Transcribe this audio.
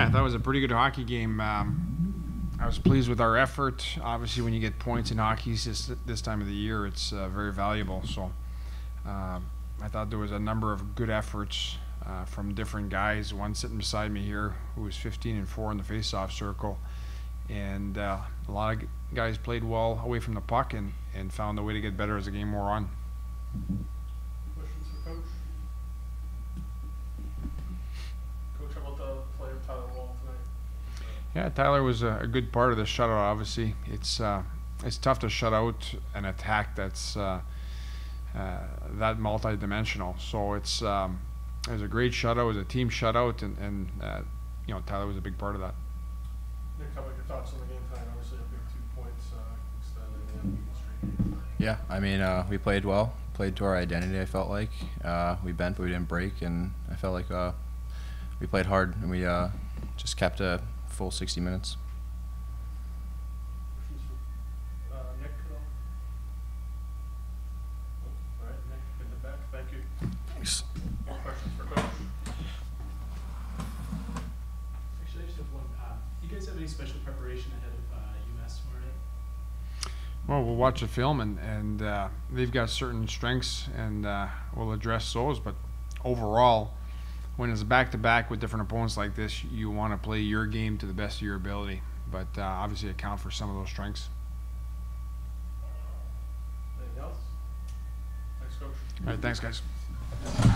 Yeah, I thought it was a pretty good hockey game. Um, I was pleased with our effort. Obviously, when you get points in hockey this, this time of the year, it's uh, very valuable. So um, I thought there was a number of good efforts uh, from different guys. One sitting beside me here who was 15 and 4 in the face-off circle. And uh, a lot of guys played well away from the puck and, and found a way to get better as the game wore on. Questions for? Coach, how about the play of Tyler Wall tonight? Yeah, Tyler was a, a good part of the shutout. Obviously, it's uh, it's tough to shut out an attack that's uh, uh, that multi-dimensional. So it's um, it was a great shutout. It was a team shutout, and, and uh, you know Tyler was a big part of that. Nick, how about your thoughts on the game tonight? Obviously, a big two points, uh, extending the streak. Yeah, I mean, uh, we played well, played to our identity. I felt like uh, we bent, but we didn't break, and I felt like uh, we played hard, and we uh, just kept a full 60 minutes. Questions for, uh, Nick at all? Nope. All right, Nick, in the back, thank you. Thanks. More questions for Coach? Actually, I just have one. Uh, do you guys have any special preparation ahead of uh, UMass tomorrow night? Well, we'll watch a film, and and uh, they've got certain strengths, and uh, we'll address those. But overall, when it's back to back with different opponents like this, you want to play your game to the best of your ability. But uh, obviously, account for some of those strengths. Anything else? Thanks, Coach. All right, thanks, guys.